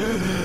No.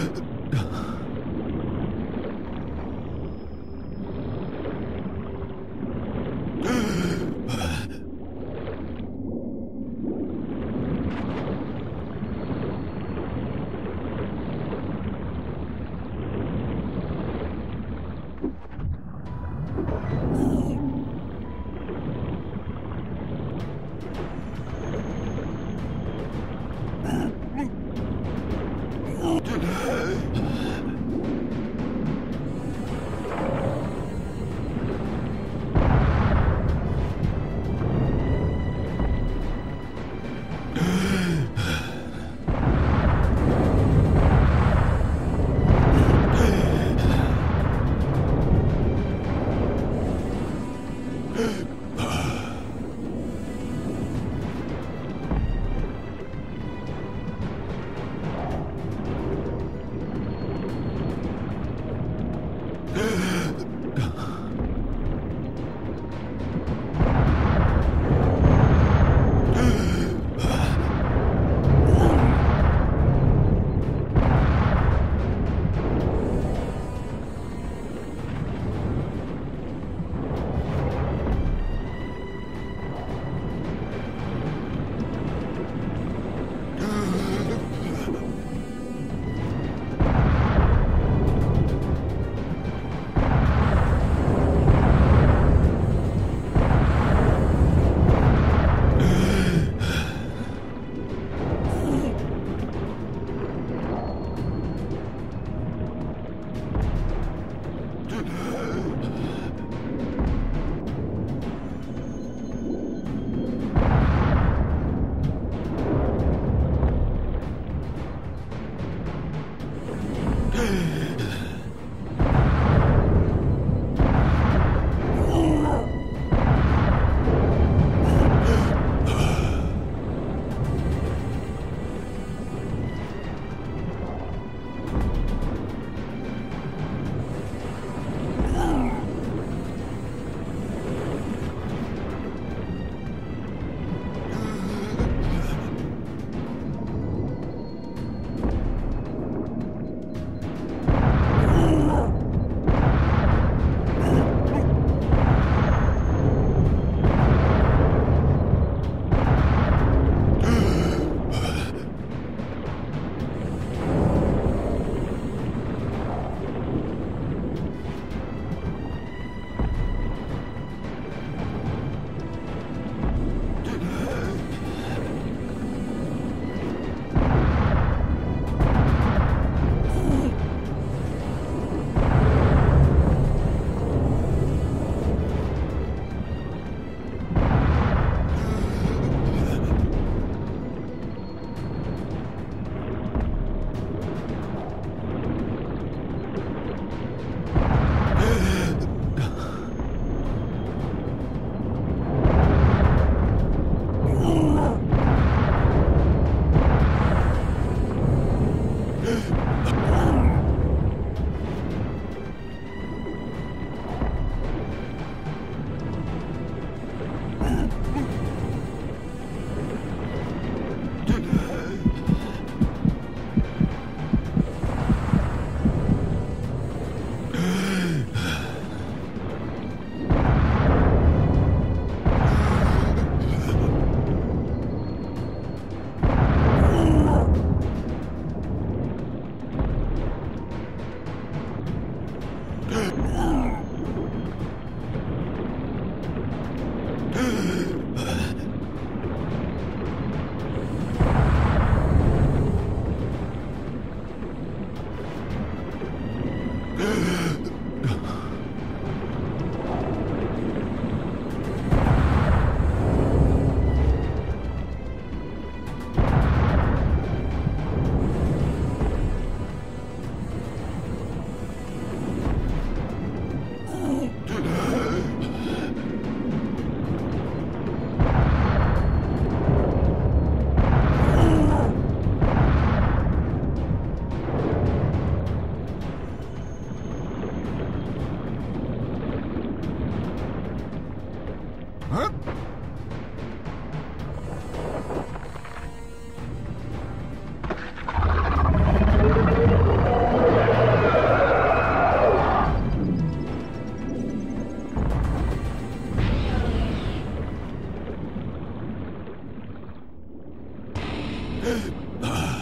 Ugh. Ah.